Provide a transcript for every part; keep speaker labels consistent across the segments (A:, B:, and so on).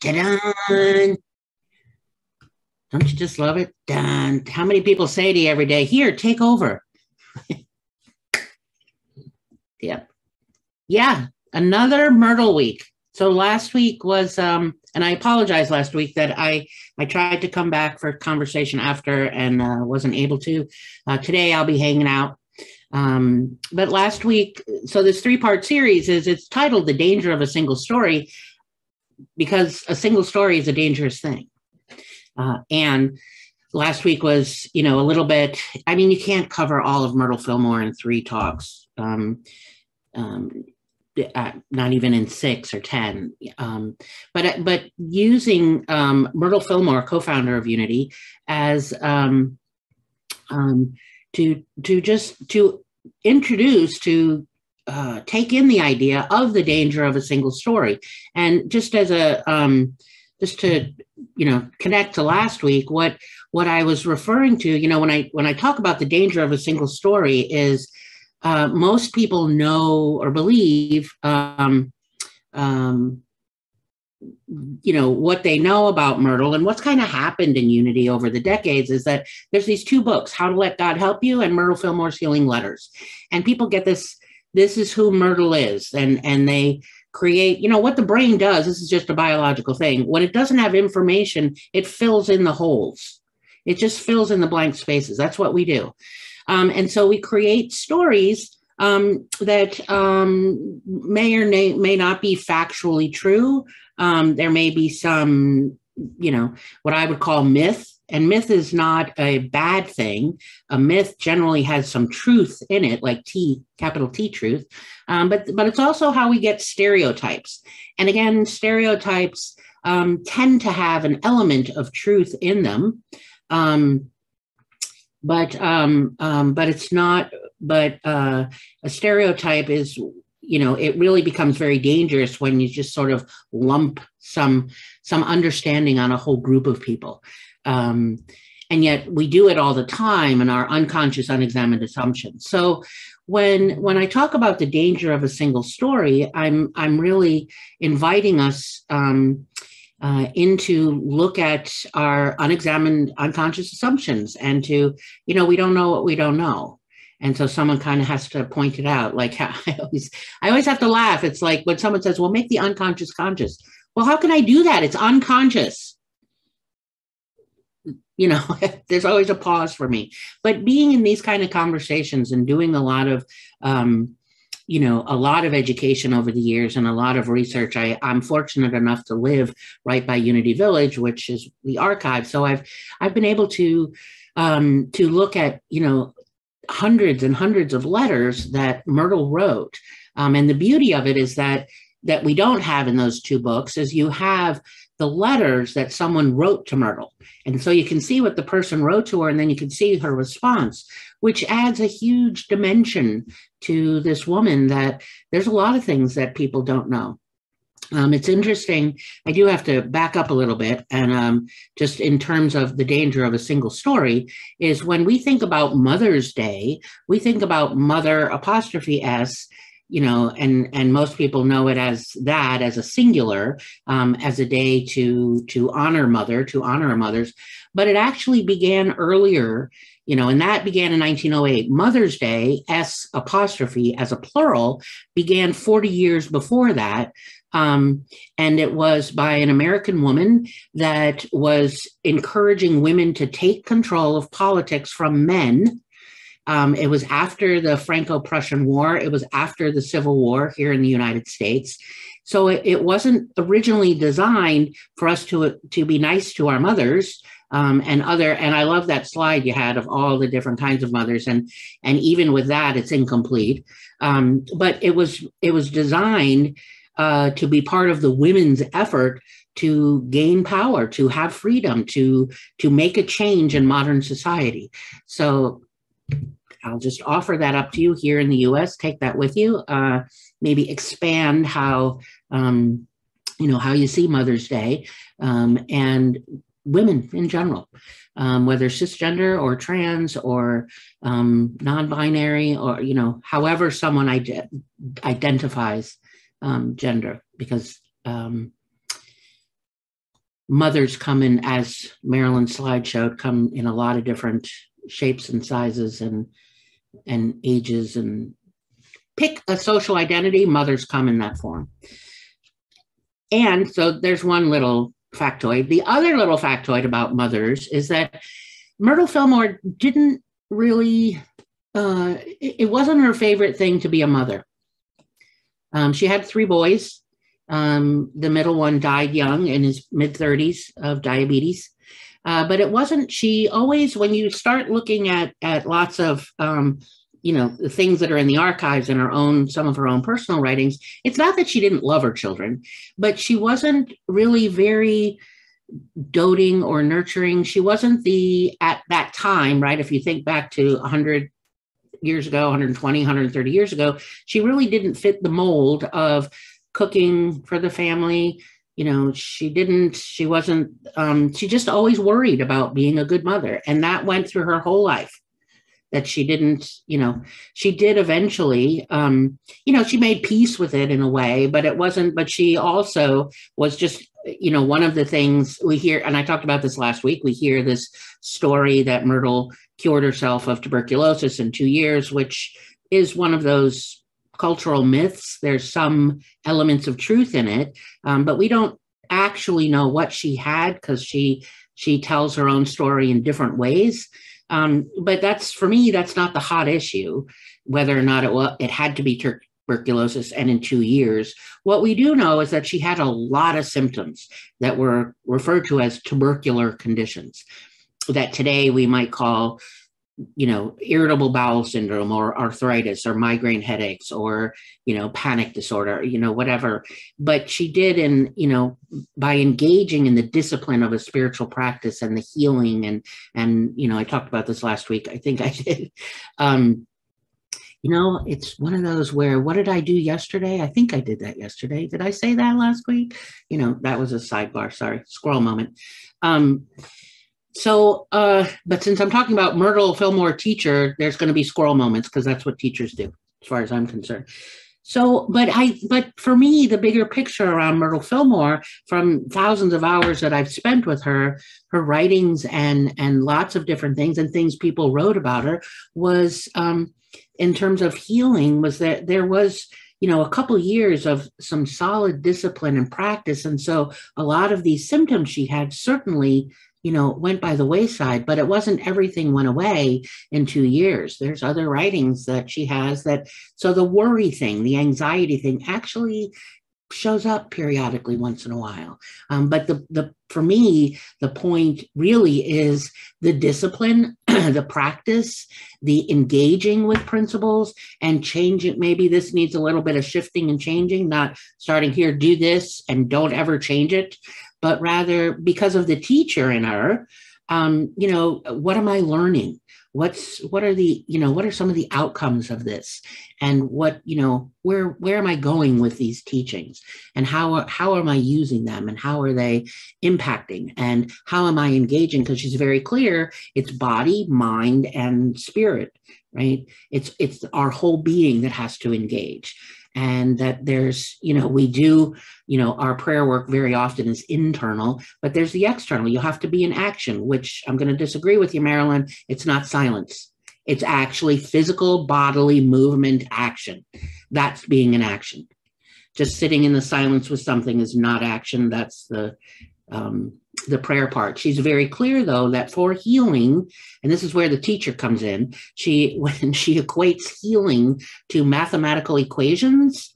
A: dun, dun. Don't you just love it? Dun. How many people say to you every day, here, take over? yep. Yeah, another Myrtle week. So last week was, um, and I apologize last week that I I tried to come back for conversation after and uh, wasn't able to. Uh, today I'll be hanging out. Um, but last week, so this three part series is it's titled "The Danger of a Single Story," because a single story is a dangerous thing. Uh, and last week was, you know, a little bit. I mean, you can't cover all of Myrtle Fillmore in three talks. Um, um, uh, not even in six or ten. Um, but but using um, Myrtle Fillmore, co-founder of Unity, as um, um, to to just to introduce to uh, take in the idea of the danger of a single story, and just as a um, just to you know connect to last week, what what I was referring to, you know, when I when I talk about the danger of a single story is uh, most people know or believe, um, um, you know, what they know about Myrtle and what's kind of happened in Unity over the decades is that there's these two books, How to Let God Help You and Myrtle Fillmore's Healing Letters. And people get this, this is who Myrtle is. And, and they create, you know, what the brain does, this is just a biological thing. When it doesn't have information, it fills in the holes. It just fills in the blank spaces. That's what we do. Um, and so we create stories um, that um, may or may, may not be factually true. Um, there may be some, you know, what I would call myth. And myth is not a bad thing. A myth generally has some truth in it, like T, capital T truth. Um, but but it's also how we get stereotypes. And again, stereotypes um, tend to have an element of truth in them. Um, but um, um, but it's not. But uh, a stereotype is, you know, it really becomes very dangerous when you just sort of lump some some understanding on a whole group of people. Um, and yet we do it all the time in our unconscious unexamined assumptions. So when when i talk about the danger of a single story i'm i'm really inviting us um, uh, into look at our unexamined unconscious assumptions and to you know we don't know what we don't know. And so someone kind of has to point it out. Like i always i always have to laugh. It's like when someone says well make the unconscious conscious. Well how can i do that? It's unconscious you know there's always a pause for me. But being in these kind of conversations and doing a lot of um, you know a lot of education over the years and a lot of research I, i'm fortunate enough to live right by unity village which is the archive. So i've i've been able to um, to look at you know hundreds and hundreds of letters that myrtle wrote. Um, and the beauty of it is that that we don't have in those two books is you have the letters that someone wrote to Myrtle. And so you can see what the person wrote to her, and then you can see her response, which adds a huge dimension to this woman that there's a lot of things that people don't know. Um, it's interesting. I do have to back up a little bit, and um, just in terms of the danger of a single story, is when we think about Mother's Day, we think about Mother apostrophe S you know, and and most people know it as that as a singular, um, as a day to to honor mother, to honor mothers, but it actually began earlier, you know, and that began in 1908. Mother's Day, S apostrophe as a plural, began 40 years before that. Um, and it was by an American woman that was encouraging women to take control of politics from men um, it was after the Franco Prussian War, it was after the Civil War here in the United States. So it, it wasn't originally designed for us to, to be nice to our mothers. Um, and other and i love that slide you had of all the different kinds of mothers and and even with that it's incomplete um, but it was it was designed uh, to be part of the women's effort to gain power to have freedom to to make a change in modern society so I'll just offer that up to you here in the US. Take that with you. Uh, maybe expand how, um, you know, how you see Mother's Day um, and women in general, um, whether cisgender or trans or um, non-binary or, you know, however someone ide- identifies um, gender, because um, mothers come in, as Marilyn's slide showed, come in a lot of different shapes and sizes and and ages and pick a social identity, mothers come in that form. And so there's one little factoid. The other little factoid about mothers is that Myrtle Fillmore didn't really, uh, it wasn't her favorite thing to be a mother. Um, she had three boys. Um, the middle one died young in his mid 30s of diabetes. Uh, but it wasn't, she always, when you start looking at, at lots of um, you know the things that are in the archives and her own some of her own personal writings it's not that she didn't love her children but she wasn't really very doting or nurturing. She wasn't the at that time right if you think back to 100 years ago 120 130 years ago she really didn't fit the mold of cooking for the family you know she didn't she wasn't um, she just always worried about being a good mother. And that went through her whole life that she didn't, you know, she did eventually, um, you know, she made peace with it in a way, but it wasn't, but she also was just, you know, one of the things we hear, and I talked about this last week, we hear this story that Myrtle cured herself of tuberculosis in two years, which is one of those cultural myths. There's some elements of truth in it, um, but we don't actually know what she had because she she tells her own story in different ways. Um, but that's for me, that's not the hot issue, whether or not it was, it had to be tuberculosis and in two years. What we do know is that she had a lot of symptoms that were referred to as tubercular conditions that today we might call you know irritable bowel syndrome or arthritis or migraine headaches or you know panic disorder you know whatever. But she did and you know by engaging in the discipline of a spiritual practice and the healing and and you know i talked about this last week i think i did. Um you know it's one of those where what did i do yesterday? I think i did that yesterday. Did i say that last week? You know that was a sidebar sorry squirrel moment. Um so, uh, but since I'm talking about Myrtle Fillmore teacher, there's going to be squirrel moments because that's what teachers do, as far as I'm concerned. So, but I, but for me, the bigger picture around Myrtle Fillmore, from thousands of hours that I've spent with her, her writings and and lots of different things and things people wrote about her, was um, in terms of healing, was that there was you know a couple years of some solid discipline and practice and so a lot of these symptoms she had certainly you know, went by the wayside, but it wasn't everything went away in two years. There's other writings that she has that, so the worry thing, the anxiety thing actually shows up periodically once in a while. Um, but the, the, for me, the point really is the discipline, the practice, the engaging with principles and changing. Maybe this needs a little bit of shifting and changing, not starting here, do this and don't ever change it but rather because of the teacher in her, um, you know, what am I learning? What's what are the you know what are some of the outcomes of this, and what you know where where am I going with these teachings, and how how am I using them, and how are they impacting, and how am I engaging? Because she's very clear, it's body, mind, and spirit, right? It's it's our whole being that has to engage and that there's you know we do you know our prayer work very often is internal but there's the external. You have to be in action which i'm going to disagree with you marilyn. It's not silence. It's actually physical bodily movement action. That's being in action. Just sitting in the silence with something is not action. That's the um, the prayer part. She's very clear though that for healing, and this is where the teacher comes in, she when she equates healing to mathematical equations,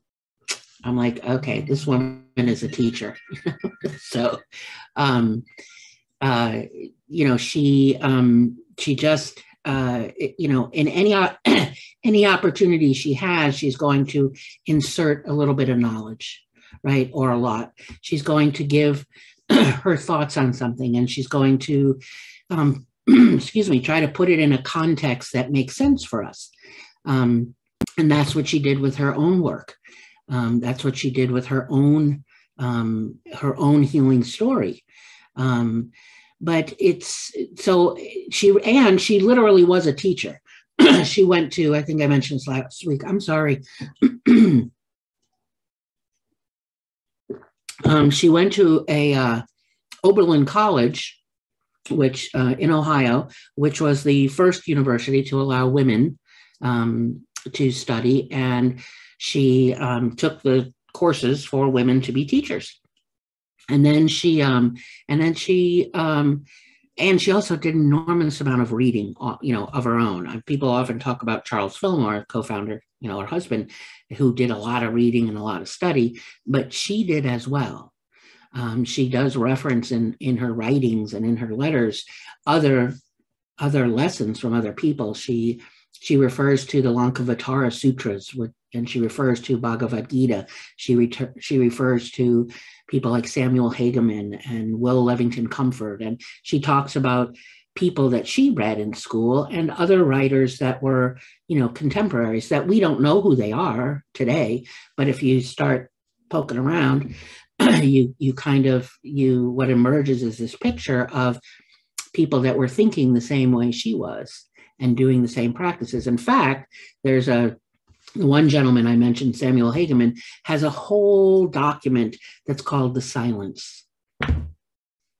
A: I'm like, okay, this woman is a teacher. so um uh you know, she um she just uh you know, in any any opportunity she has, she's going to insert a little bit of knowledge, right? Or a lot. She's going to give her thoughts on something and she's going to um, excuse me try to put it in a context that makes sense for us. Um, and that's what she did with her own work. Um, that's what she did with her own um, her own healing story. Um, but it's so she and she literally was a teacher. She went to i think i mentioned this last week i'm sorry um, she went to a uh, Oberlin College, which uh, in Ohio, which was the first university to allow women um, to study, and she um, took the courses for women to be teachers. And then she, um, and then she, um, and she also did an enormous amount of reading, uh, you know, of her own. Uh, people often talk about Charles Fillmore, co-founder, you know, her husband, who did a lot of reading and a lot of study, but she did as well. Um, she does reference in in her writings and in her letters other other lessons from other people. She she refers to the Lankavatara Sutras, and she refers to Bhagavad Gita. She she refers to people like Samuel Hagaman and Will Levington Comfort, and she talks about people that she read in school and other writers that were, you know, contemporaries that we don't know who they are today. But if you start poking around, you you kind of you what emerges is this picture of people that were thinking the same way she was and doing the same practices. In fact, there's a one gentleman I mentioned, Samuel Hagaman, has a whole document that's called The Silence.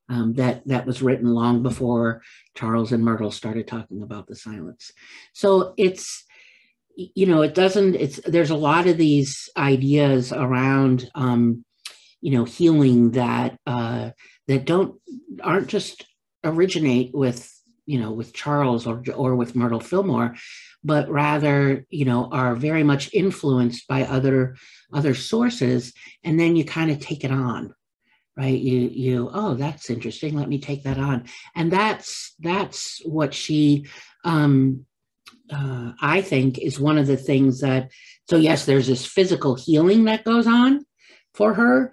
A: Um, that that was written long before Charles and Myrtle started talking about the silence. So it's you know it doesn't it's there's a lot of these ideas around um, you know healing that uh, that don't aren't just originate with you know, with Charles or or with Myrtle Fillmore, but rather, you know, are very much influenced by other other sources, and then you kind of take it on, right? You you oh, that's interesting. Let me take that on, and that's that's what she. Um, uh, I think is one of the things that so yes there's this physical healing that goes on for her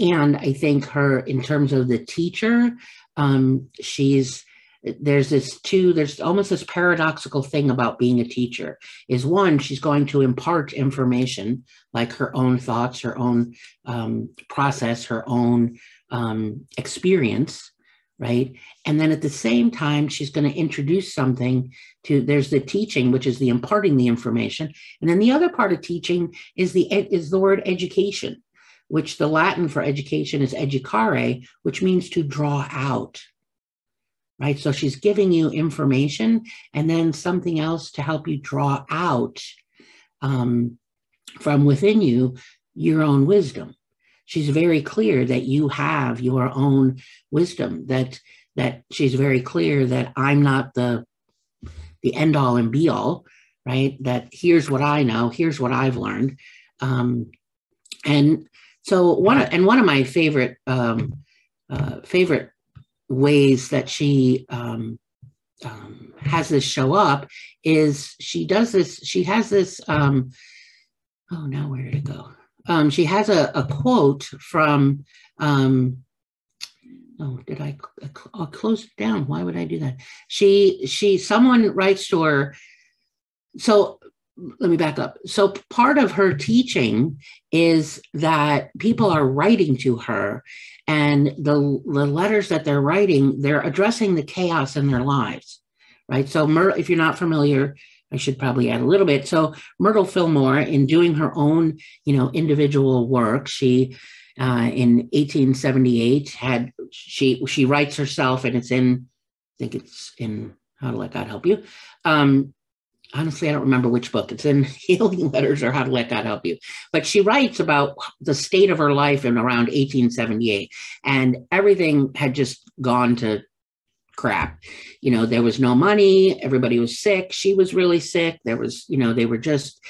A: and I think her in terms of the teacher um, she's there's this two there's almost this paradoxical thing about being a teacher is one she's going to impart information like her own thoughts her own um, process her own um, experience right? And then at the same time she's going to introduce something to there's the teaching which is the imparting the information. And then the other part of teaching is the is the word education which the latin for education is educare which means to draw out right? So she's giving you information and then something else to help you draw out um, from within you your own wisdom. She's very clear that you have your own wisdom. That that she's very clear that I'm not the the end all and be all, right? That here's what I know, here's what I've learned, um, and so one of, and one of my favorite um, uh, favorite ways that she um, um, has this show up is she does this, she has this, um, oh, now where did it go? Um, she has a, a quote from, um, oh, did I, I'll close it down. Why would I do that? She, she, someone writes to her, so let me back up. So part of her teaching is that people are writing to her and the, the letters that they're writing, they're addressing the chaos in their lives, right? So if you're not familiar, I should probably add a little bit. So Myrtle Fillmore, in doing her own, you know, individual work, she uh, in 1878 had she she writes herself, and it's in I think it's in How to Let God Help You. Um, honestly, I don't remember which book. It's in Healing Letters or How to Let God Help You. But she writes about the state of her life in around 1878, and everything had just gone to crap. You know, there was no money, everybody was sick, she was really sick. There was, you know, they were just,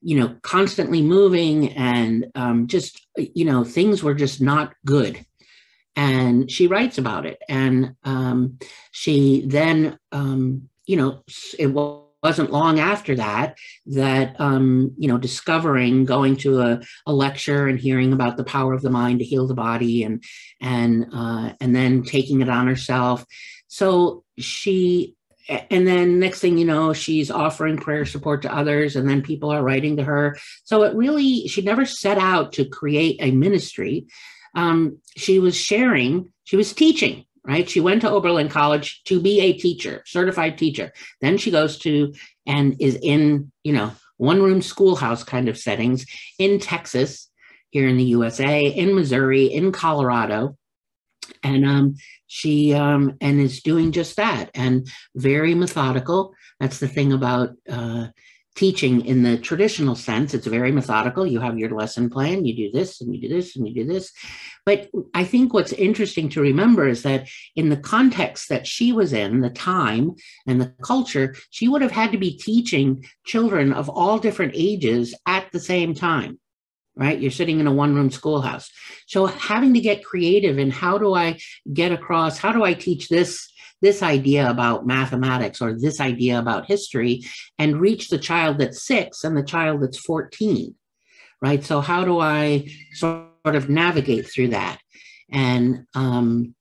A: you know, constantly moving and um, just, you know, things were just not good. And she writes about it. And um, she then, um, you know, it was wasn't long after that that um, you know discovering going to a, a, lecture and hearing about the power of the mind to heal the body and and uh, and then taking it on herself. So she and then next thing you know she's offering prayer support to others and then people are writing to her. So it really she never set out to create a ministry. Um, she was sharing she was teaching right? She went to Oberlin College to be a teacher, certified teacher. Then she goes to and is in, you know, one room schoolhouse kind of settings in Texas, here in the USA, in Missouri, in Colorado. and um, she um, and is doing just that and very methodical that's the thing about uh, teaching in the traditional sense it's very methodical you have your lesson plan you do this and you do this and you do this but i think what's interesting to remember is that in the context that she was in the time and the culture she would have had to be teaching children of all different ages at the same time right? You're sitting in a one room schoolhouse. So having to get creative in how do I get across, how do I teach this? This idea about mathematics or this idea about history and reach the child that's six and the child that's 14 right? So how do i sort of navigate through that? And um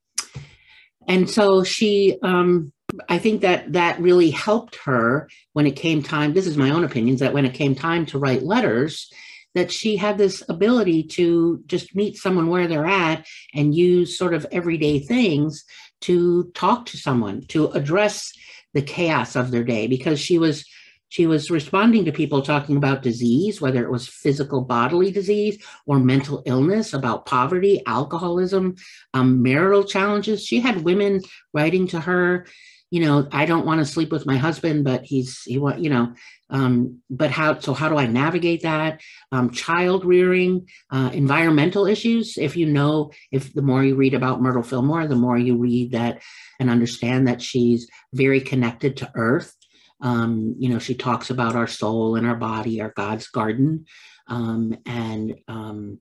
A: and so she um i think that that really helped her when it came time this is my own opinions that when it came time to write letters that she had this ability to just meet someone where they're at and use sort of everyday things to talk to someone to address the chaos of their day because she was she was responding to people talking about disease whether it was physical bodily disease or mental illness about poverty alcoholism um, marital challenges. She had women writing to her you know i don't want to sleep with my husband but he's he want you know um, but how so how do i navigate that? Um, child rearing uh, environmental issues. If you know if the more you read about myrtle fillmore the more you read that and understand that she's very connected to earth. Um, you know she talks about our soul and our body our god's garden. Um, and um,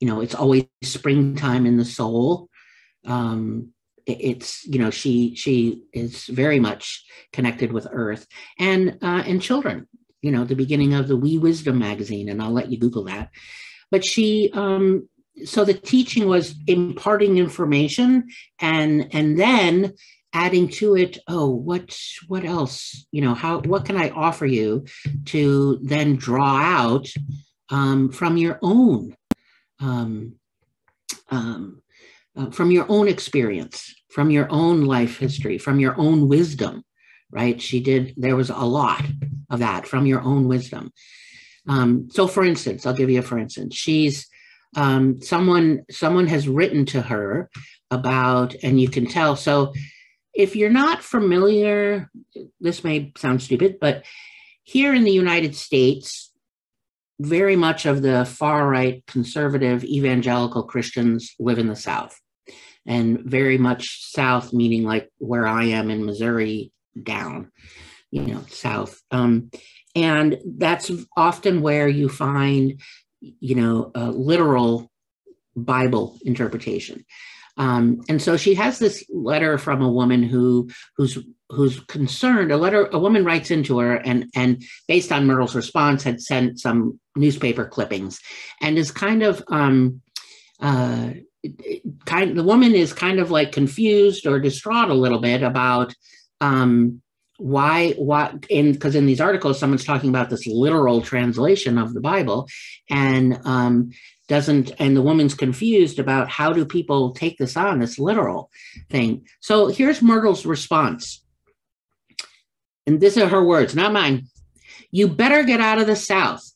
A: you know it's always springtime in the soul. Um, it's you know she she is very much connected with earth and uh, and children you know the beginning of the wee wisdom magazine and i'll let you google that. But she um so the teaching was imparting information and and then adding to it oh what what else you know how what can i offer you to then draw out um, from your own um, um, uh, from your own experience, from your own life history, from your own wisdom, right? She did, there was a lot of that from your own wisdom. Um, so for instance, I'll give you a for instance, she's um, someone, someone has written to her about, and you can tell, so if you're not familiar, this may sound stupid, but here in the United States, very much of the far right conservative evangelical Christians live in the South and very much south, meaning like where I am in Missouri down, you know, south. Um, and that's often where you find, you know, a literal Bible interpretation. Um, and so she has this letter from a woman who who's who's concerned. A letter a woman writes into her, and and based on Myrtle's response, had sent some newspaper clippings, and is kind of um, uh, kind the woman is kind of like confused or distraught a little bit about um, why what in because in these articles someone's talking about this literal translation of the bible and um, doesn't and the woman's confused about how do people take this on this literal thing. So here's myrtle's response. And this are her words not mine. You better get out of the south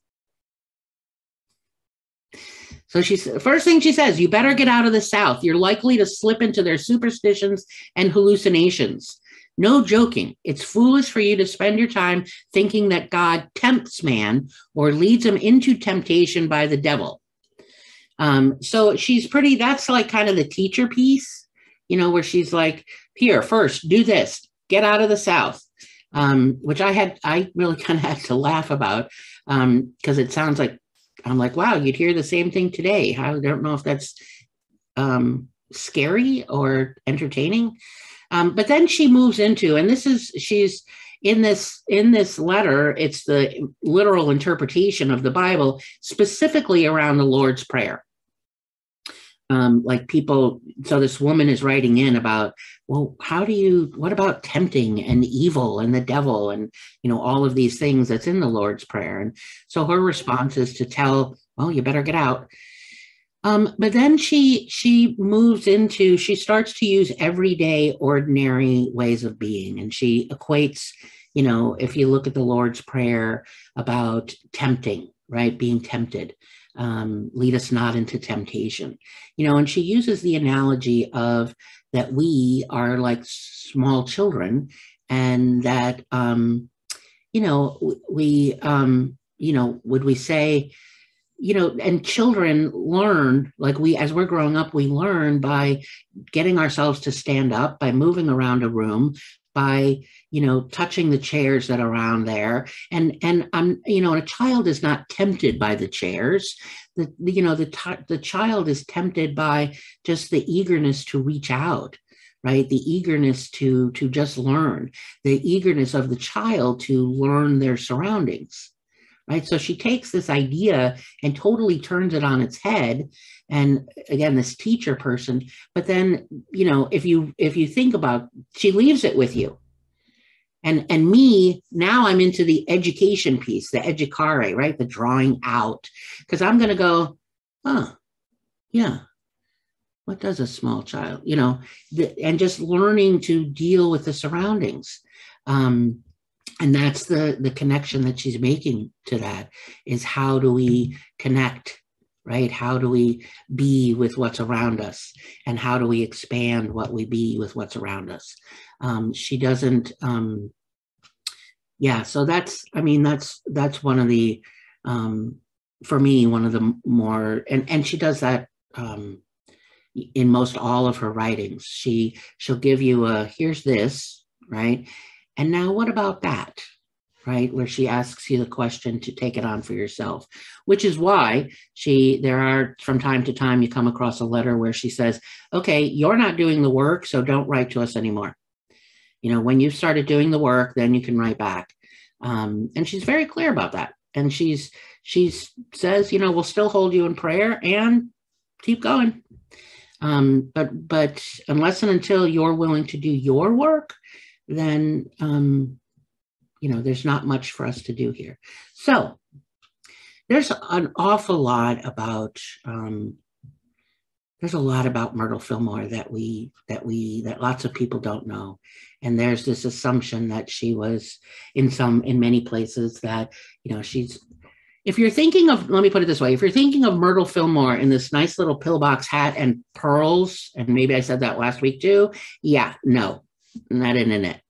A: so she's first thing she says, you better get out of the South. You're likely to slip into their superstitions and hallucinations. No joking. It's foolish for you to spend your time thinking that God tempts man or leads him into temptation by the devil. Um, so she's pretty, that's like kind of the teacher piece, you know, where she's like, here, first, do this, get out of the South. Um, which I had, I really kind of had to laugh about because um, it sounds like I'm like, wow, you'd hear the same thing today. I don't know if that's um, scary or entertaining. Um, but then she moves into, and this is she's in this in this letter. It's the literal interpretation of the Bible, specifically around the Lord's Prayer um, like people so this woman is writing in about well how do you what about tempting and evil and the devil and you know all of these things that's in the lord's prayer? And so her response is to tell well you better get out. Um, but then she she moves into she starts to use everyday ordinary ways of being. And she equates you know if you look at the lord's prayer about tempting right? Being tempted um, lead us not into temptation. You know, and she uses the analogy of that we are like small children and that, um, you know, we, um, you know, would we say, you know, and children learn, like we, as we're growing up, we learn by getting ourselves to stand up, by moving around a room, by you know touching the chairs that are around there. And and i'm you know a child is not tempted by the chairs. The you know the the child is tempted by just the eagerness to reach out right? The eagerness to to just learn. The eagerness of the child to learn their surroundings right? So she takes this idea and totally turns it on its head. And again this teacher person but then you know if you if you think about she leaves it with you. And and me now i'm into the education piece the educare right? The drawing out. Because i'm going to go oh yeah what does a small child you know the, and just learning to deal with the surroundings. Um, and that's the the connection that she's making to that is how do we connect right? How do we be with what's around us? And how do we expand what we be with what's around us? Um, she doesn't um, yeah so that's i mean that's that's one of the um, for me one of the more and and she does that um, in most all of her writings. She she'll give you a here's this right and now, what about that? Right, where she asks you the question to take it on for yourself, which is why she, there are from time to time you come across a letter where she says, Okay, you're not doing the work, so don't write to us anymore. You know, when you've started doing the work, then you can write back. Um, and she's very clear about that. And she's, she's says, you know, we'll still hold you in prayer and keep going. Um, but, but unless and until you're willing to do your work, then um, you know there's not much for us to do here. So there's an awful lot about um, there's a lot about Myrtle Fillmore that we that we that lots of people don't know, and there's this assumption that she was in some in many places that you know she's if you're thinking of, let me put it this way, if you're thinking of Myrtle Fillmore in this nice little pillbox hat and pearls, and maybe I said that last week too, yeah, no, not in it.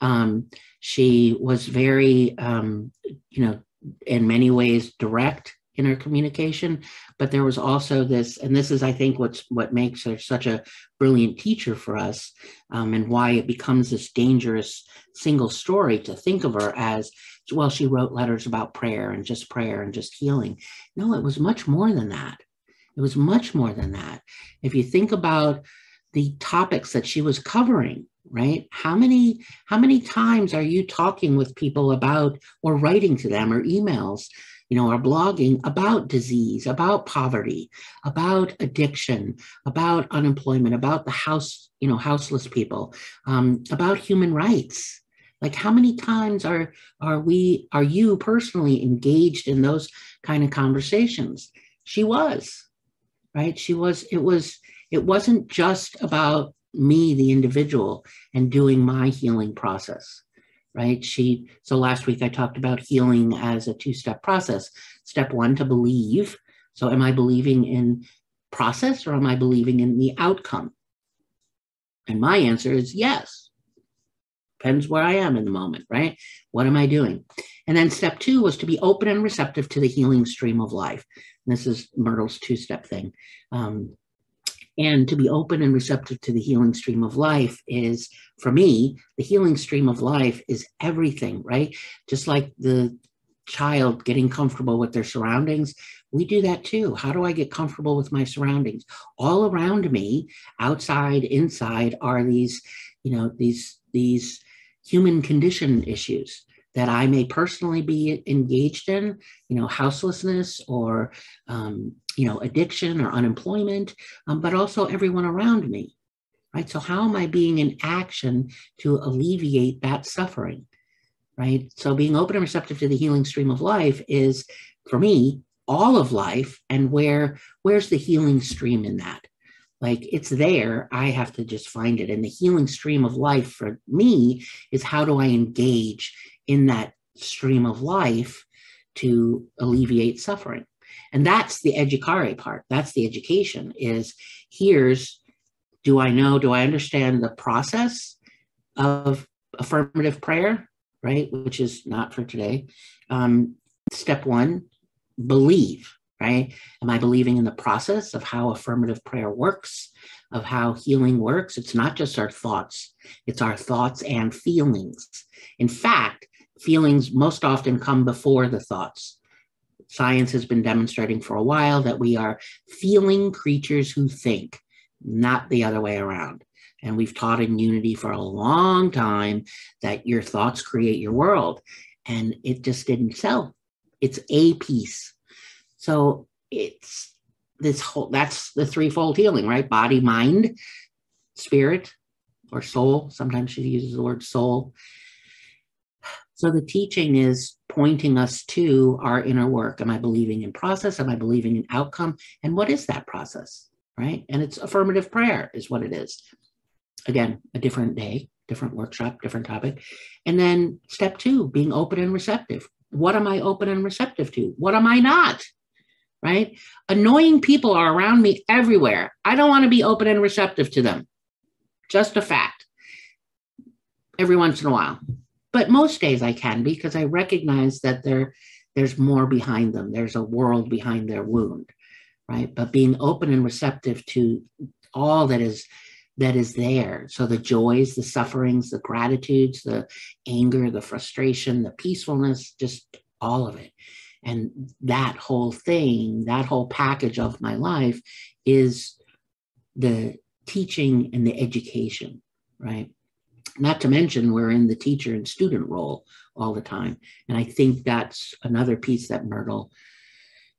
A: Um, she was very, um, you know, in many ways direct in her communication, but there was also this, and this is, I think, what's what makes her such a brilliant teacher for us, um, and why it becomes this dangerous single story to think of her as well. She wrote letters about prayer and just prayer and just healing. No, it was much more than that. It was much more than that. If you think about the topics that she was covering right? How many how many times are you talking with people about or writing to them or emails you know or blogging about disease about poverty about addiction about unemployment about the house you know houseless people um, about human rights? Like how many times are are we are you personally engaged in those kind of conversations? She was right? She was it was it wasn't just about me, the individual, and doing my healing process, right? She, so last week I talked about healing as a two step process. Step one, to believe. So am I believing in process or am I believing in the outcome? And my answer is yes. Depends where I am in the moment, right? What am I doing? And then step two was to be open and receptive to the healing stream of life. And this is Myrtle's two step thing. Um, and to be open and receptive to the healing stream of life is for me the healing stream of life is everything right? Just like the child getting comfortable with their surroundings we do that too. How do i get comfortable with my surroundings? All around me outside inside are these you know these these human condition issues that I may personally be engaged in, you know, houselessness or, um, you know, addiction or unemployment, um, but also everyone around me, right? So, how am I being in action to alleviate that suffering, right? So, being open and receptive to the healing stream of life is, for me, all of life, and where where's the healing stream in that? like it's there i have to just find it and the healing stream of life for me is how do i engage in that stream of life to alleviate suffering. And that's the educare part. That's the education is here's do I know, do I understand the process of affirmative prayer, right? Which is not for today. Um, step one, believe, right? Am I believing in the process of how affirmative prayer works, of how healing works? It's not just our thoughts, it's our thoughts and feelings. In fact, feelings most often come before the thoughts. Science has been demonstrating for a while that we are feeling creatures who think, not the other way around. And we've taught in unity for a long time that your thoughts create your world. And it just didn't sell. It's a piece. So it's this whole that's the threefold healing, right? Body, mind, spirit, or soul. Sometimes she uses the word soul. So the teaching is pointing us to our inner work. Am I believing in process? Am I believing in outcome? And what is that process? Right. And it's affirmative prayer, is what it is. Again, a different day, different workshop, different topic. And then step two, being open and receptive. What am I open and receptive to? What am I not? Right? Annoying people are around me everywhere. I don't want to be open and receptive to them. Just a fact. Every once in a while but most days I can because I recognize that there there's more behind them. There's a world behind their wound, right? But being open and receptive to all that is that is there. So the joys, the sufferings, the gratitudes, the anger, the frustration, the peacefulness, just all of it. And that whole thing, that whole package of my life is the teaching and the education, right? Not to mention, we're in the teacher and student role all the time. And I think that's another piece that Myrtle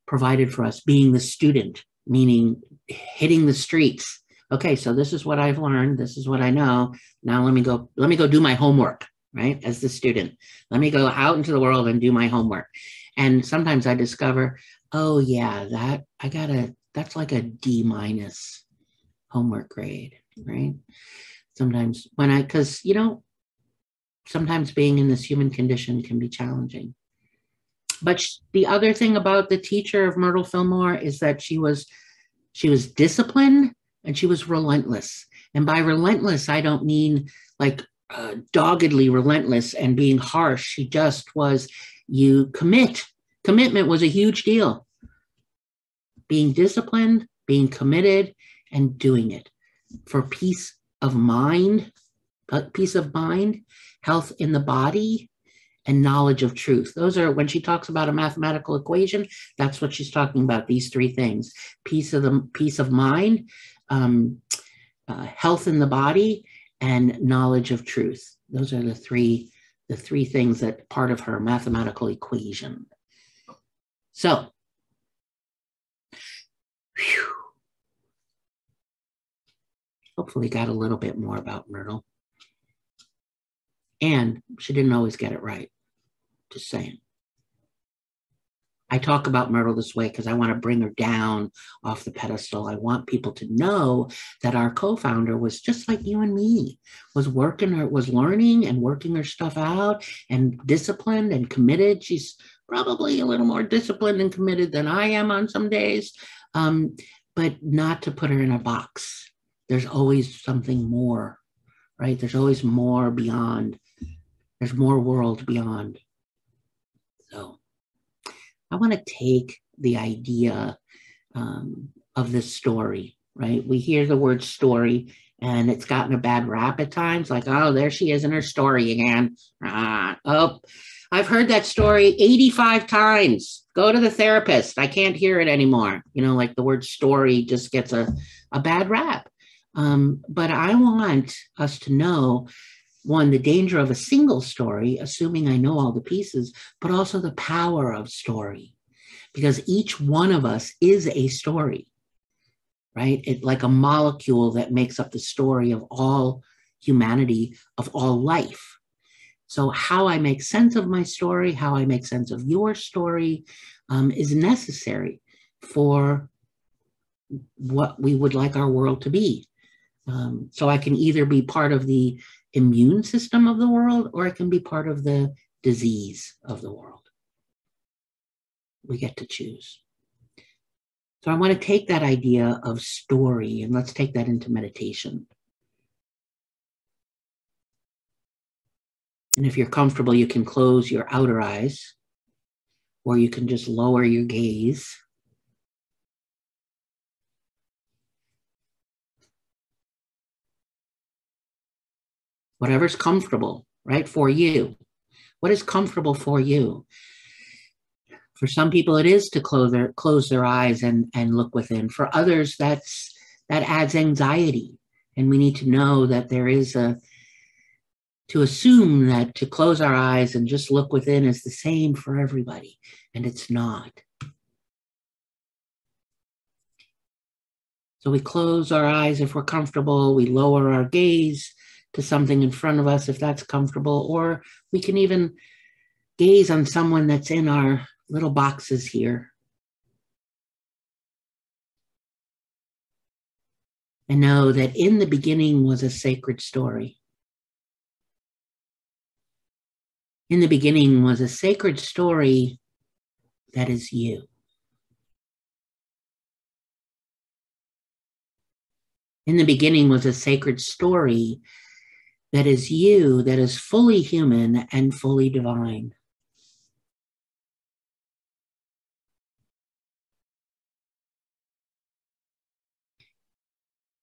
A: provided for us being the student, meaning hitting the streets. Okay, so this is what I've learned. This is what I know. Now let me go, let me go do my homework, right? As the student, let me go out into the world and do my homework. And sometimes I discover, oh yeah, that I got a, that's like a D minus homework grade, right? Sometimes when I, because, you know, sometimes being in this human condition can be challenging. But the other thing about the teacher of Myrtle Fillmore is that she was she was disciplined and she was relentless. And by relentless, I don't mean like uh, doggedly relentless and being harsh. She just was you commit. Commitment was a huge deal. Being disciplined, being committed, and doing it for peace of mind, peace of mind, health in the body, and knowledge of truth. Those are when she talks about a mathematical equation, that's what she's talking about. These three things: peace of the peace of mind, um, uh, health in the body, and knowledge of truth. Those are the three the three things that part of her mathematical equation. So. Hopefully got a little bit more about Myrtle. And she didn't always get it right. Just saying. I talk about Myrtle this way because I want to bring her down off the pedestal. I want people to know that our co-founder was just like you and me, was working her, was learning and working her stuff out and disciplined and committed. She's probably a little more disciplined and committed than I am on some days, um, but not to put her in a box there's always something more, right? There's always more beyond. There's more world beyond. So I want to take the idea um, of this story, right? We hear the word story and it's gotten a bad rap at times, like, oh, there she is in her story again. Ah, oh, I've heard that story 85 times. Go to the therapist. I can't hear it anymore. You know, like the word story just gets a, a bad rap. Um, but I want us to know one, the danger of a single story, assuming I know all the pieces, but also the power of story, because each one of us is a story, right? It like a molecule that makes up the story of all humanity, of all life. So, how I make sense of my story, how I make sense of your story, um, is necessary for what we would like our world to be. Um, so I can either be part of the immune system of the world or I can be part of the disease of the world. We get to choose. So I want to take that idea of story and let's take that into meditation. And if you're comfortable, you can close your outer eyes or you can just lower your gaze. Whatever's comfortable, right, for you. What is comfortable for you? For some people, it is to close their close their eyes and and look within. For others, that's that adds anxiety, and we need to know that there is a to assume that to close our eyes and just look within is the same for everybody, and it's not. So we close our eyes if we're comfortable, we lower our gaze to something in front of us if that's comfortable, or we can even gaze on someone that's in our little boxes here. And know that in the beginning was a sacred story. In the beginning was a sacred story that is you. In the beginning was a sacred story that is you, that is fully human and fully divine.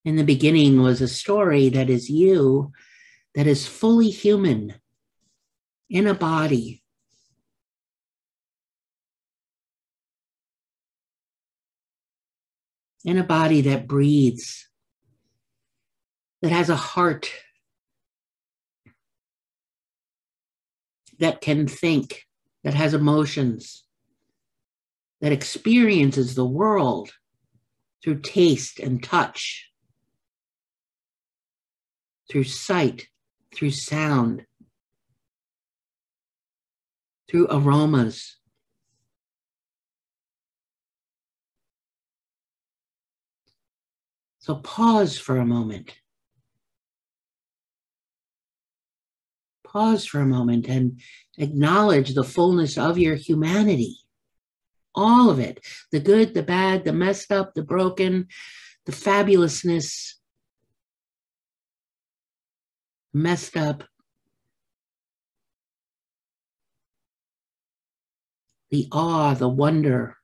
A: in the beginning was a story that is you, that is fully human in a body. In a body that breathes, that has a heart, that can think, that has emotions, that experiences the world through taste and touch through sight, through sound, through aromas. So pause for a moment. Pause for a moment and acknowledge the fullness of your humanity. All of it the good, the bad, the messed up, the broken, the fabulousness, messed up. The awe, the wonder,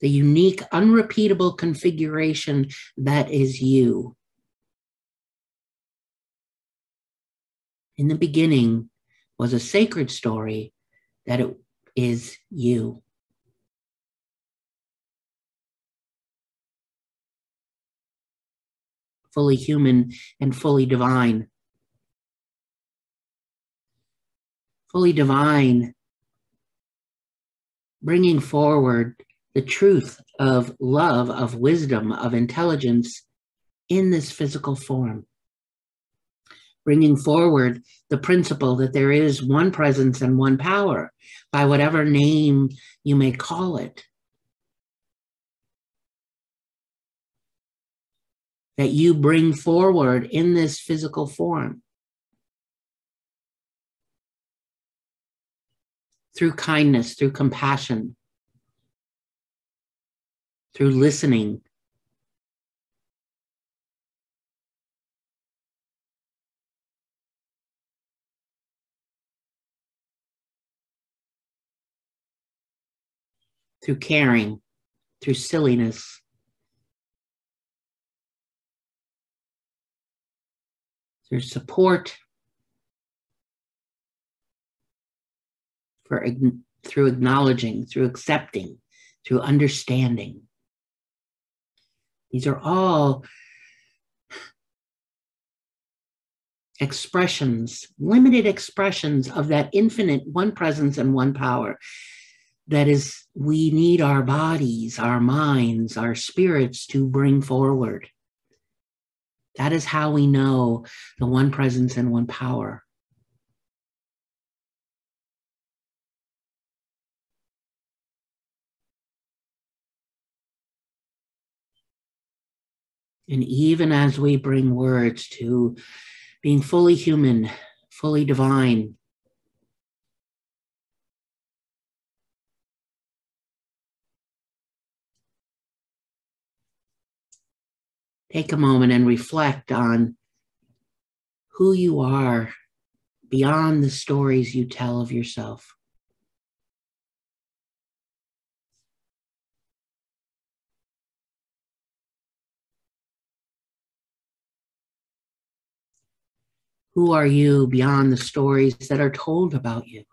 A: the unique, unrepeatable configuration that is you. In the beginning was a sacred story that it is you. fully human and fully divine. Fully divine, bringing forward the truth of love, of wisdom, of intelligence in this physical form. Bringing forward the principle that there is one presence and one power by whatever name you may call it. that you bring forward in this physical form. Through kindness, through compassion, through listening. Through caring, through silliness. through support, for through acknowledging, through accepting, through understanding. These are all expressions, limited expressions of that infinite one presence and one power. That is, we need our bodies, our minds, our spirits to bring forward. That is how we know the one presence and one power. And even as we bring words to being fully human, fully divine, take a moment and reflect on who you are beyond the stories you tell of yourself. Who are you beyond the stories that are told about you?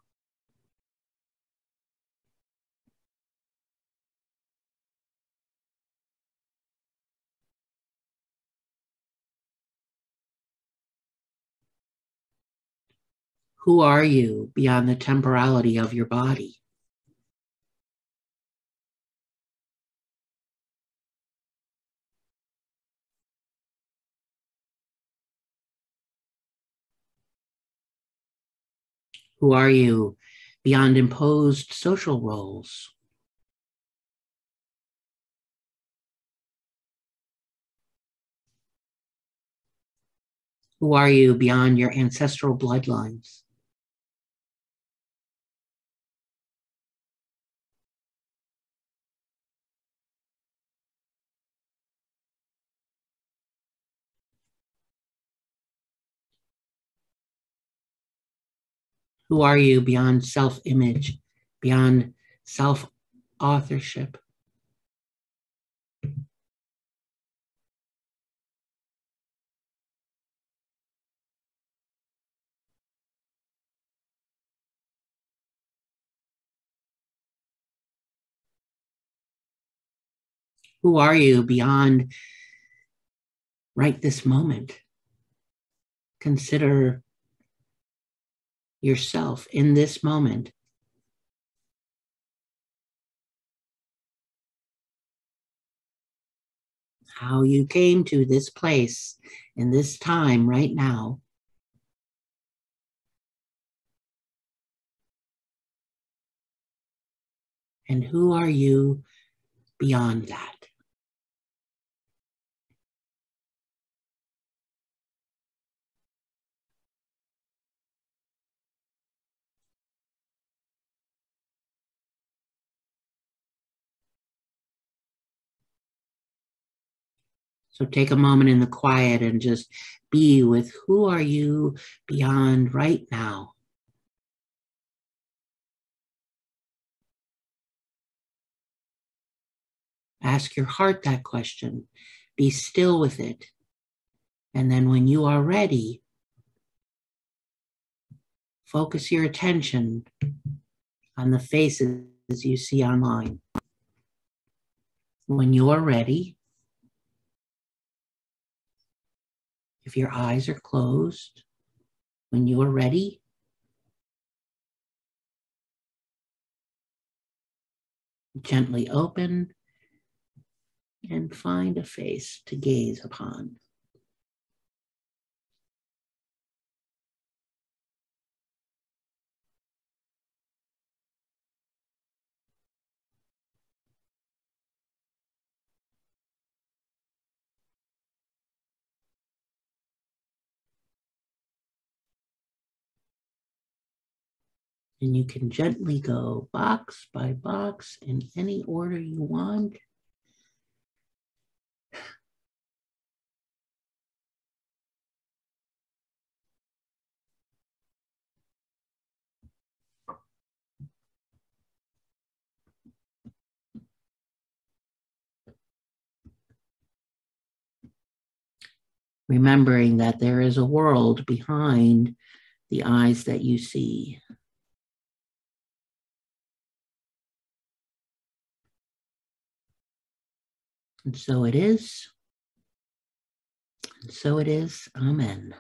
A: Who are you beyond the temporality of your body? Who are you beyond imposed social roles? Who are you beyond your ancestral bloodlines? Who are you beyond self image, beyond self authorship? Who are you beyond right this moment? Consider yourself in this moment. How you came to this place in this time right now. And who are you beyond that? So take a moment in the quiet and just be with who are you beyond right now. Ask your heart that question. Be still with it. And then when you are ready, focus your attention on the faces you see online. When you are ready, If your eyes are closed, when you are ready, gently open and find a face to gaze upon. And you can gently go box by box in any order you want. Remembering that there is a world behind the eyes that you see. And so it is. And so it is. Amen.